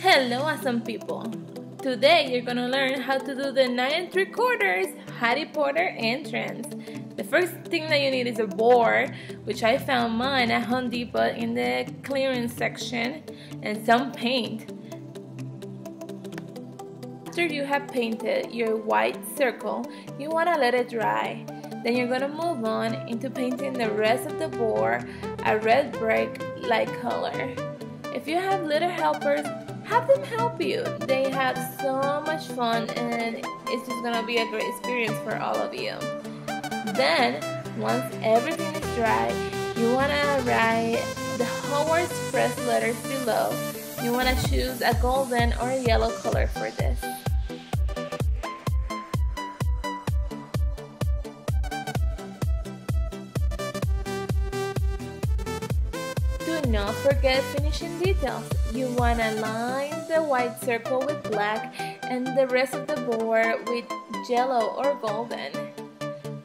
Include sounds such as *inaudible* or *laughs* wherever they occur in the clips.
Hello awesome people! Today you're gonna learn how to do the 9 and 3 quarters Harry Potter entrance. The first thing that you need is a board, which I found mine at Home Depot in the clearance section, and some paint. After you have painted your white circle, you wanna let it dry. Then you're gonna move on into painting the rest of the board a red brick like color. If you have little helpers, have them help you. They have so much fun and it's just gonna be a great experience for all of you. Then, once everything is dry, you wanna write the Hogwarts Express letters below. You wanna choose a golden or a yellow color for this. Not forget finishing details. You want to line the white circle with black and the rest of the board with yellow or golden.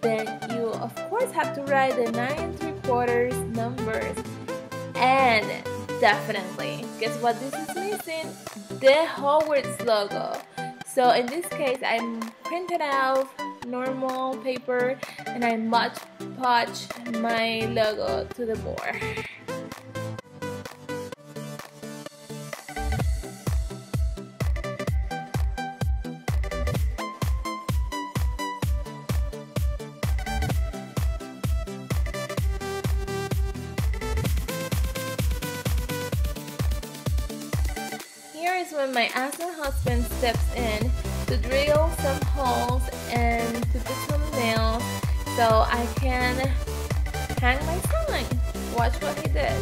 Then you of course have to write the 9 and 3 quarters numbers. And definitely, guess what this is missing? The Hogwarts logo. So in this case, I printed out normal paper and I Mod Podge my logo to the board. *laughs* Here is when my awesome husband steps in to drill some holes and to put some nails so I can hang my sign. Watch what he did.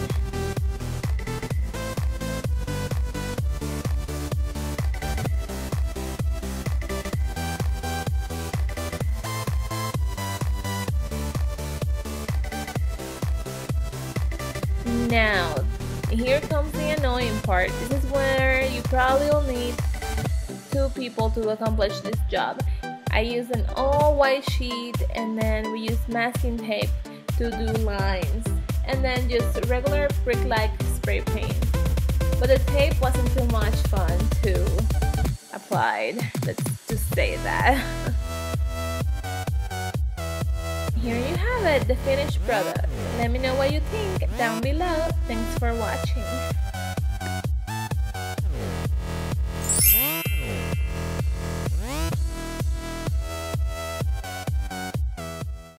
Now, here comes the annoying part. This is where probably will need two people to accomplish this job. I use an all white sheet and then we use masking tape to do lines and then just regular brick-like spray paint. But the tape wasn't too much fun to apply. Let's just say that. *laughs* Here you have it, the finished product. Let me know what you think down below. Thanks for watching.